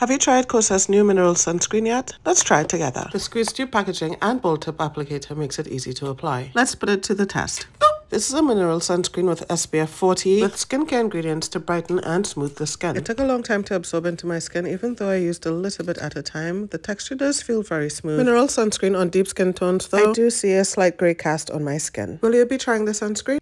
Have you tried Kosas new mineral sunscreen yet? Let's try it together. The squeeze tube packaging and ball tip applicator makes it easy to apply. Let's put it to the test. This is a mineral sunscreen with SPF 40 with skincare ingredients to brighten and smooth the skin. It took a long time to absorb into my skin even though I used a little bit at a time. The texture does feel very smooth. Mineral sunscreen on deep skin tones though. I do see a slight grey cast on my skin. Will you be trying the sunscreen?